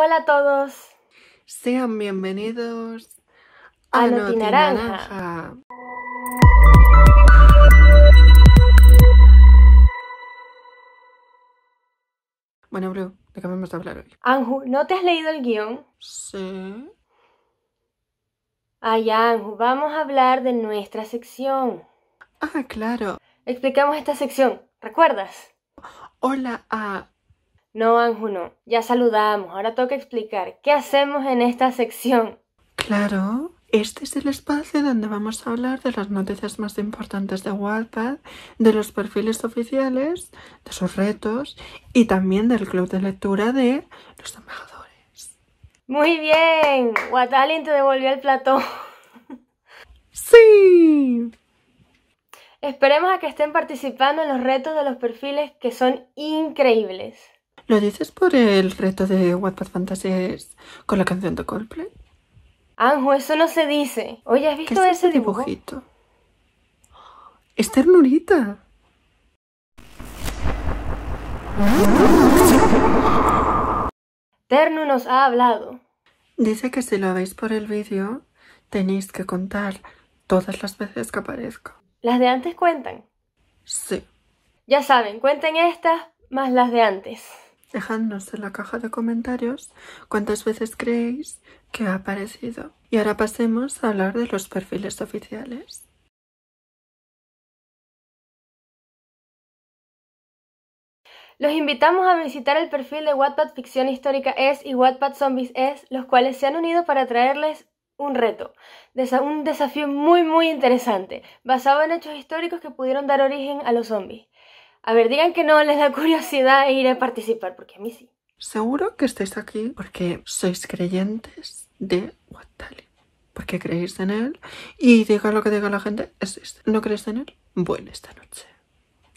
Hola a todos. Sean bienvenidos A a Noti Naranja. Naranja. Bueno, Blue, ¿de qué vamos a hablar hoy? Anju, ¿no te has leído el guion? Sí. Ay, Anju, vamos a hablar de nuestra sección. Ah, claro. Explicamos esta sección, ¿recuerdas? Hola a... No, Anju, no. Ya saludamos. Ahora toca explicar qué hacemos en esta sección. Claro. Este es el espacio donde vamos a hablar de las noticias más importantes de Wattpad, de los perfiles oficiales, de sus retos y también del club de lectura de los embajadores. Muy bien. Watalin te devolvió el plató. ¡Sí! Esperemos a que estén participando en los retos de los perfiles que son increíbles. ¿Lo dices por el reto de Wattpad Fantasies con la canción de Coldplay? Anju, eso no se dice. Oye, ¿has ¿Qué visto es ese ese dibujo? dibujito? Es ternurita. Ternu nos ha hablado. Dice que si lo veis por el vídeo, tenéis que contar todas las veces que aparezco. Las de antes cuentan. Sí. Ya saben, cuenten estas más las de antes. Dejadnos en la caja de comentarios cuántas veces creéis que ha aparecido. Y ahora pasemos a hablar de los perfiles oficiales. Los invitamos a visitar el perfil de Wattpad Ficción Histórica Es y Wattpad Zombies Es, los cuales se han unido para traerles un reto, un desafío muy muy interesante, basado en hechos históricos que pudieron dar origen a los zombies. A ver, digan que no les da curiosidad ir a participar, porque a mí sí. Seguro que estáis aquí porque sois creyentes de Wattali. Porque creéis en él y diga lo que diga la gente, existe. ¿No creéis en él? Bueno, esta noche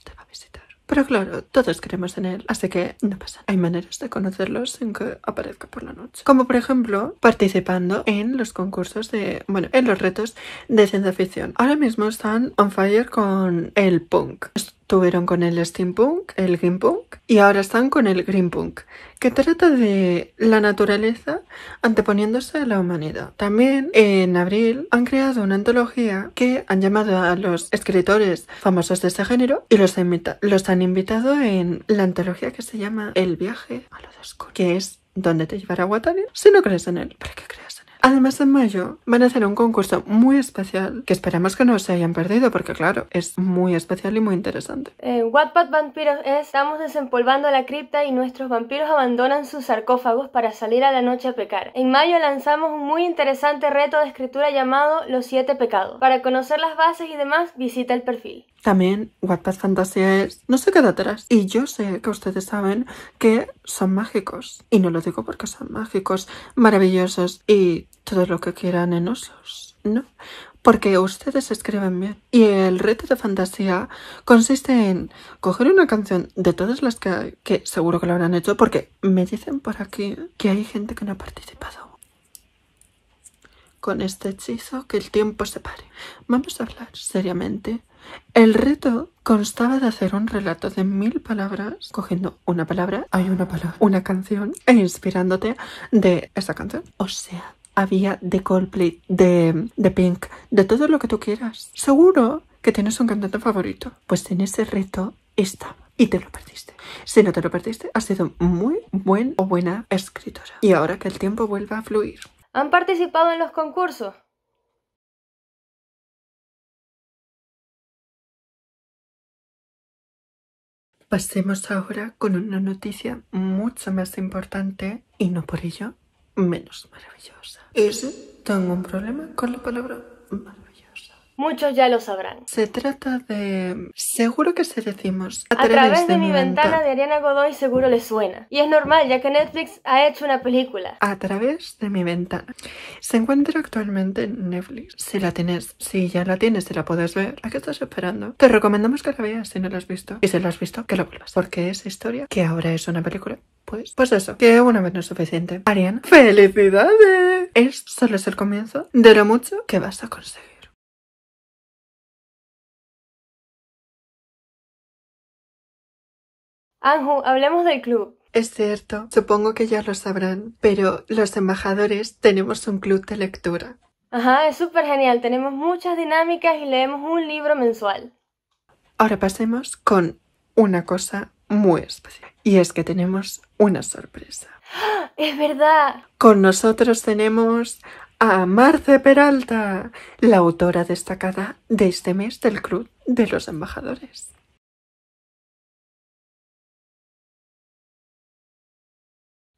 te va a visitar. Pero claro, todos creemos en él, así que no pasa. Hay maneras de conocerlo sin que aparezca por la noche. Como por ejemplo, participando en los concursos de, bueno, en los retos de ciencia ficción. Ahora mismo están on fire con el punk. Estuvieron con el steampunk, el gamepunk y ahora están con el greenpunk, que trata de la naturaleza anteponiéndose a la humanidad. También en abril han creado una antología que han llamado a los escritores famosos de ese género y los, los han invitado en la antología que se llama El viaje a lo oscuro, que es donde te llevará Watari si no crees en él. Además, en mayo van a hacer un concurso muy especial que esperamos que no se hayan perdido porque, claro, es muy especial y muy interesante. En Wattpad Vampiros Es, estamos desempolvando la cripta y nuestros vampiros abandonan sus sarcófagos para salir a la noche a pecar. En mayo lanzamos un muy interesante reto de escritura llamado Los Siete Pecados. Para conocer las bases y demás, visita el perfil. También Wattpad Fantasía es no se queda atrás. Y yo sé que ustedes saben que son mágicos. Y no lo digo porque son mágicos, maravillosos y todo lo que quieran en osos. No. Porque ustedes escriben bien. Y el reto de fantasía consiste en coger una canción de todas las que que seguro que lo habrán hecho, porque me dicen por aquí que hay gente que no ha participado con este hechizo que el tiempo se pare. Vamos a hablar seriamente. El reto constaba de hacer un relato de mil palabras, cogiendo una palabra, hay una palabra, una canción, e inspirándote de esa canción. O sea, había de Coldplay, de, de Pink, de todo lo que tú quieras. Seguro que tienes un cantante favorito. Pues en ese reto está. Y te lo perdiste. Si no te lo perdiste, has sido muy buen o buena escritora. Y ahora que el tiempo vuelva a fluir. ¿Han participado en los concursos? Pasemos ahora con una noticia mucho más importante y no por ello menos maravillosa. Sí, tengo un problema con la palabra maravillosa. Muchos ya lo sabrán. Se trata de... Seguro que se decimos A través de mi ventana de Ariana Godoy seguro le suena. Y es normal, ya que Netflix ha hecho una película. A través de mi ventana. Se encuentra actualmente en Netflix. Si la tienes, si ya la tienes y la puedes ver, ¿a qué estás esperando? Te recomendamos que la veas si no la has visto. Y si la has visto, que la vuelvas. Porque esa historia, que ahora es una película, pues, pues eso, que una vez no es suficiente. Ariana, ¡felicidades! Es solo es el comienzo de lo mucho que vas a conseguir. Anju, hablemos del club. Es cierto, supongo que ya lo sabrán, pero los embajadores tenemos un club de lectura. Ajá, es súper genial. Tenemos muchas dinámicas y leemos un libro mensual. Ahora pasemos con una cosa muy especial. Y es que tenemos una sorpresa. Es verdad. Con nosotros tenemos a Marce Peralta, la autora destacada de este mes del Club de los Embajadores.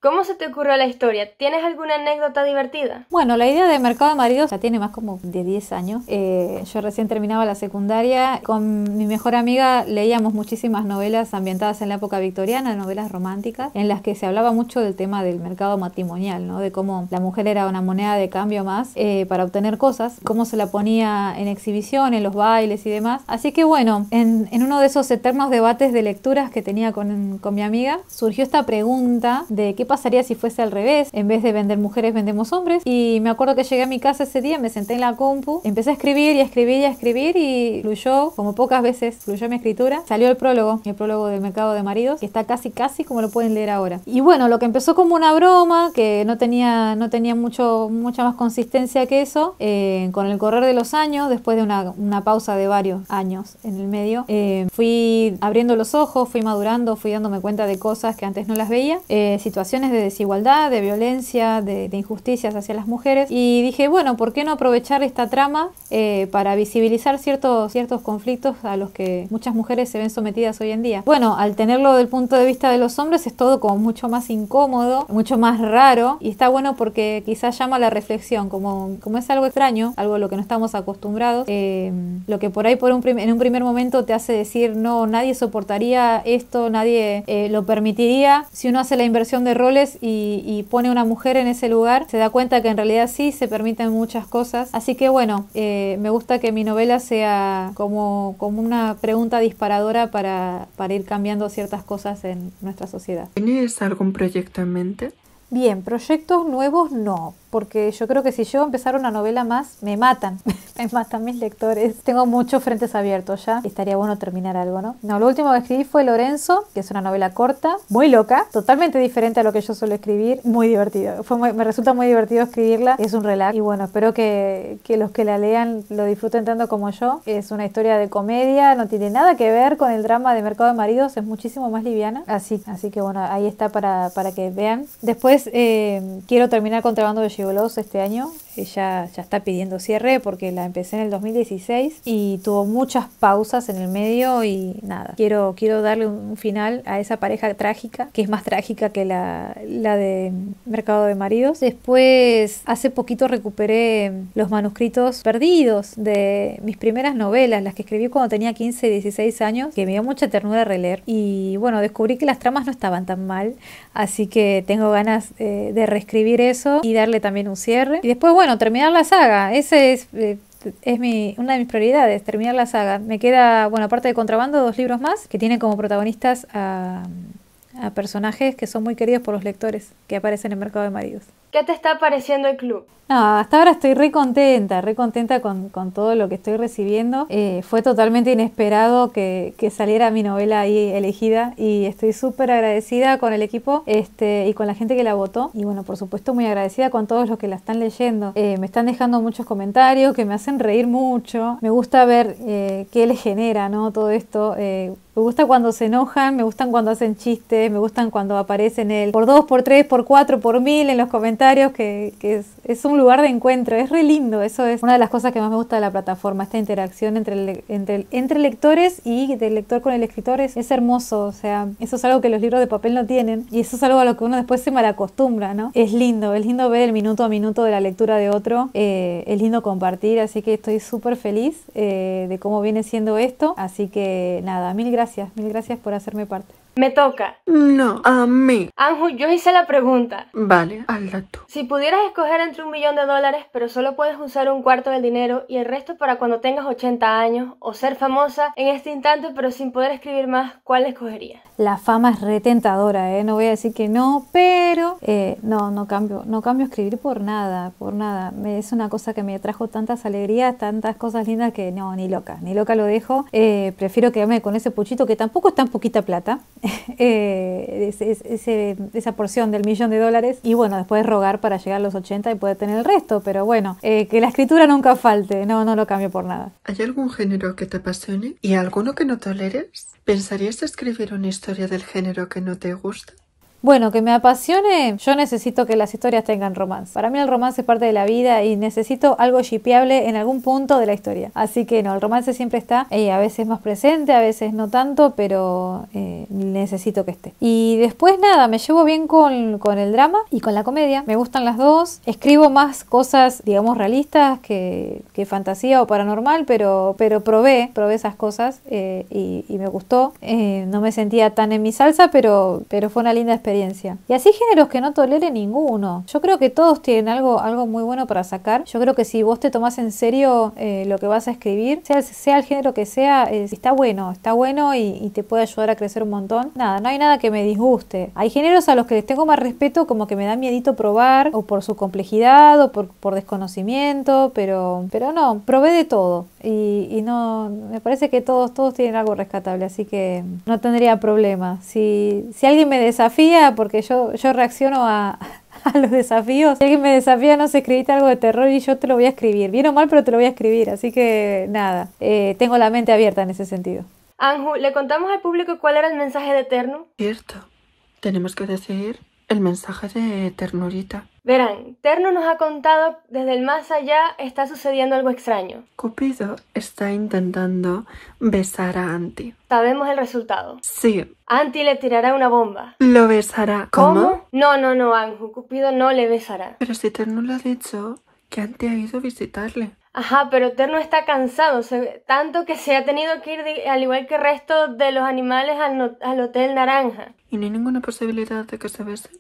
¿Cómo se te ocurrió la historia? ¿Tienes alguna anécdota divertida? Bueno, la idea de Mercado de Maridos ya tiene más como de 10 años. Eh, yo recién terminaba la secundaria. Con mi mejor amiga leíamos muchísimas novelas ambientadas en la época victoriana, novelas románticas, en las que se hablaba mucho del tema del mercado matrimonial, ¿no? De cómo la mujer era una moneda de cambio más eh, para obtener cosas, cómo se la ponía en exhibición, en los bailes y demás. Así que bueno, en, en uno de esos eternos debates de lecturas que tenía con, con mi amiga, surgió esta pregunta de qué pasaría si fuese al revés? En vez de vender mujeres, vendemos hombres. Y me acuerdo que llegué a mi casa ese día, me senté en la compu, empecé a escribir y a escribir y a escribir y fluyó, como pocas veces fluyó mi escritura. Salió el prólogo, el prólogo del mercado de maridos, que está casi casi como lo pueden leer ahora. Y bueno, lo que empezó como una broma, que no tenía, no tenía mucho, mucha más consistencia que eso, eh, con el correr de los años, después de una, una pausa de varios años en el medio, eh, fui abriendo los ojos, fui madurando, fui dándome cuenta de cosas que antes no las veía, eh, situaciones de desigualdad, de violencia, de, injusticias hacia las mujeres. Y dije, bueno, ¿por qué no aprovechar esta trama eh, para visibilizar ciertos, ciertos conflictos a los que muchas mujeres se ven sometidas hoy en día? Bueno, al tenerlo del punto de vista de los hombres es todo como mucho más incómodo, mucho más raro y está bueno porque quizás llama a la reflexión, como, como es algo extraño, algo a lo que no estamos acostumbrados, eh, lo que por ahí por un en un primer momento te hace decir, no, nadie soportaría esto, nadie eh, lo permitiría, si uno hace la inversión de rol y, pone una mujer en ese lugar, se da cuenta que en realidad sí se permiten muchas cosas. Así que bueno, eh, me gusta que mi novela sea como, como una pregunta disparadora para, para ir cambiando ciertas cosas en nuestra sociedad. ¿Tienes algún proyecto en mente? Bien, proyectos nuevos no, porque yo creo que si yo empezara una novela más, me matan, me matan mis lectores. Tengo muchos frentes abiertos ya, estaría bueno terminar algo, ¿no? No, lo último que escribí fue Lorenzo, que es una novela corta, muy loca, totalmente diferente a lo que yo suelo escribir, muy divertido. Me resulta muy divertido escribirla, es un relax y bueno, espero que, que los que la lean lo disfruten tanto como yo. Es una historia de comedia, no tiene nada que ver con el drama de Mercado de Maridos, es muchísimo más liviana, así, así que bueno, ahí está para, para que vean. Después eh, quiero terminar Contrabando de este año. Ella ya está pidiendo cierre porque la empecé en el 2016 y tuvo muchas pausas en el medio y nada. Quiero, quiero darle un final a esa pareja trágica, que es más trágica que la, la de Mercado de Maridos. Después, hace poquito recuperé los manuscritos perdidos de mis primeras novelas, las que escribí cuando tenía 15, 16 años, que me dio mucha ternura releer. Y bueno, descubrí que las tramas no estaban tan mal, así que tengo ganas eh, de reescribir eso y darle también un cierre. Y después, bueno, terminar la saga. Ese es, eh, es mi, una de mis prioridades, terminar la saga. Me queda, bueno, aparte de Contrabando, dos libros más que tienen como protagonistas a, a personajes que son muy queridos por los lectores que aparecen en Mercado de Maridos. ¿Qué te está pareciendo el club? No, hasta ahora estoy re contenta, re contenta con, todo lo que estoy recibiendo. Eh, fue totalmente inesperado que, que, saliera mi novela ahí elegida y estoy súper agradecida con el equipo este, y con la gente que la votó. Y bueno, por supuesto muy agradecida con todos los que la están leyendo. Eh, me están dejando muchos comentarios que me hacen reír mucho. Me gusta ver eh, qué les genera ¿no? todo esto. Me gusta cuando se enojan, me gustan cuando hacen chistes, me gustan cuando aparecen el por dos, por tres, por cuatro, por mil en los comentarios que, es, un lugar de encuentro, es re lindo, eso es una de las cosas que más me gusta de la plataforma, esta interacción entre, entre, lectores y del lector con el escritor es, es, hermoso, o sea, eso es algo que los libros de papel no tienen y eso es algo a lo que uno después se malacostumbra, ¿no? Es lindo, es lindo ver el minuto a minuto de la lectura de otro, eh, es lindo compartir, así que estoy súper feliz eh, de cómo viene siendo esto, así que nada, mil gracias, mil gracias por hacerme parte. Me toca. No, a mí. Anju, yo hice la pregunta. Vale, hazla tú. Si pudieras escoger entre un millón de dólares, pero solo puedes usar un cuarto del dinero y el resto para cuando tengas 80 años, o ser famosa en este instante, pero sin poder escribir más, ¿cuál escogerías? La fama es retentadora, ¿eh? No voy a decir que no, pero eh, no, no cambio, no cambio escribir por nada, por nada. Es una cosa que me trajo tantas alegrías, tantas cosas lindas que no, ni loca, ni loca lo dejo. Eh, prefiero quedarme con ese puchito que tampoco es tan poquita plata eh, esa porción del millón de dólares y bueno, después rogar para llegar a los 80 y poder tener el resto, pero bueno, eh, que la escritura nunca falte, no, no lo cambio por nada. ¿Hay algún género que te apasione y alguno que no toleres? ¿Pensarías escribir una historia del género que no te gusta? Bueno, que me apasione, yo necesito que las historias tengan romance. Para mí el romance es parte de la vida y necesito algo shipeable en algún punto de la historia. Así que no, el romance siempre está, eh, a veces más presente, a veces no tanto, pero eh, necesito que esté. Y después nada, me llevo bien con, con el drama y con la comedia. Me gustan las dos. Escribo más cosas, digamos, realistas que, que fantasía o paranormal, pero, pero probé, probé esas cosas eh, y, y me gustó. Eh, no me sentía tan en mi salsa, pero, pero fue una linda experiencia. Y así géneros que no tolere ninguno. Yo creo que todos tienen algo, algo muy bueno para sacar. Yo creo que si vos te tomás en serio eh, lo que vas a escribir, sea, sea el género que sea, está bueno, está bueno y, y te puede ayudar a crecer un montón. Nada, no hay nada que me disguste. Hay géneros a los que les tengo más respeto, como que me da miedito probar, o por su complejidad, o por, por desconocimiento, pero, pero no, probé de todo. Y, y no, me parece que todos, todos tienen algo rescatable, así que no tendría problema. Si, si alguien me desafía, porque yo, yo reacciono a, a los desafíos, si alguien me desafía, no sé, escribiste algo de terror y yo te lo voy a escribir. Bien o mal, pero te lo voy a escribir. Así que nada, eh, tengo la mente abierta en ese sentido. Anju, ¿le contamos al público cuál era el mensaje de Eterno? Cierto. Tenemos que decir el mensaje de ternurita. Verán, Terno nos ha contado desde el más allá está sucediendo algo extraño. Cupido está intentando besar a Anti. Sabemos el resultado. Sí, Anti le tirará una bomba. lo besará. No, no, no, Anju. Cupido no le besará. Pero si Terno le ha dicho que Anti ha ido a visitarle. Ajá, pero Terno está cansado, se- tanto que se ha tenido que ir, de- al igual que el resto de los animales, al, no- al Hotel Naranja. Y no hay ninguna posibilidad de que se besen.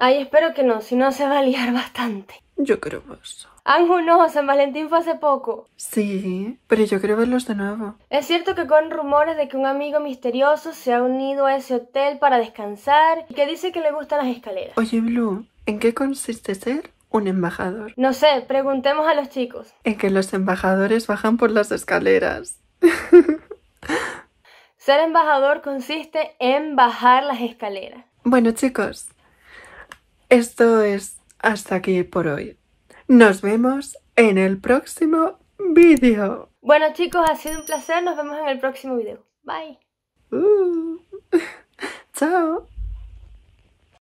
Ay, espero que no, si no se va a liar bastante. Yo creo eso. Anju no, San Valentín fue hace poco. Sí, pero yo quiero verlos de nuevo. Es cierto que corren rumores de que un amigo misterioso se ha unido a ese hotel para descansar y que dice que le gustan las escaleras. Oye, Blue, ¿en qué consiste ser un embajador? No sé, preguntemos a los chicos. En que los embajadores bajan por las escaleras. Ser embajador consiste en bajar las escaleras. Bueno, chicos, esto es hasta aquí por hoy. Nos vemos en el próximo vídeo. Bueno chicos, ha sido un placer, nos vemos en el próximo video. Bye. Uh. Chao.